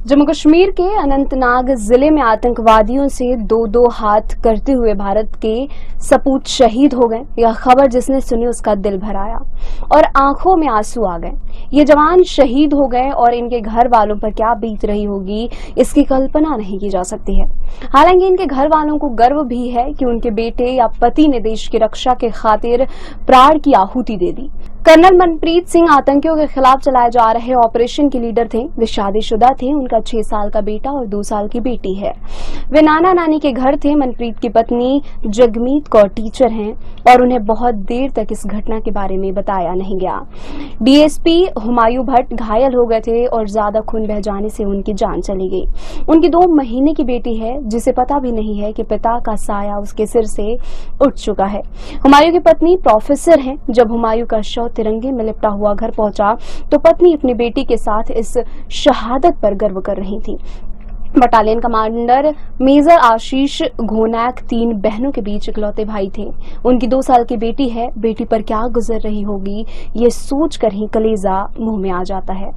जम्मू कश्मीर के अनंतनाग ज़िले में आतंकवादियों से दो दो हाथ करते हुए भारत के सपूत शहीद हो गए। यह खबर जिसने सुनी उसका दिल भर आया और आँखों में आँसू आ गए। ये जवान शहीद हो गए और इनके घर वालों पर क्या बीत रही होगी, इसकी कल्पना नहीं की जा सकती है। हालाँकि इनके घर वालों को गर्व भी है कि उनके बेटे या पति ने देश की रक्षा के खातिर प्राण की आहुति दे दी। कर्नल मनप्रीत सिंह आतंकियों के खिलाफ चलाए जा रहे ऑपरेशन के लीडर थे। वे शादीशुदा थे। उनका छह साल का बेटा और दो साल की बेटी है। वे नाना नानी के घर थे। मनप्रीत की पत्नी जगमीत कौर टीचर हैं और उन्हें बहुत देर तक इस घटना के बारे में बताया नहीं गया। डीएसपी हुमायूं भट्ट घायल हो गए थे और ज़्यादा खून बह जाने से उनकी जान चली गई। उनकी दो महीने की बेटी है, जिसे पता भी नहीं है कि पिता का साया उसके सिर से उठ चुका है। हुमायूं की पत्नी प्रोफेसर हैं। जब हुमायूं का शव तिरंगे में लिपटा हुआ घर पहुँचा तो पत्नी अपनी बेटी के साथ इस शहादत पर गर्व कर रही थी। बटालियन कमांडर मेजर आशीष घोनैक तीन बहनों के बीच इकलौते भाई थे। उनकी दो साल की बेटी है। बेटी पर क्या गुजर रही होगी, ये सोचकर ही कलेजा मुँह में आ जाता है।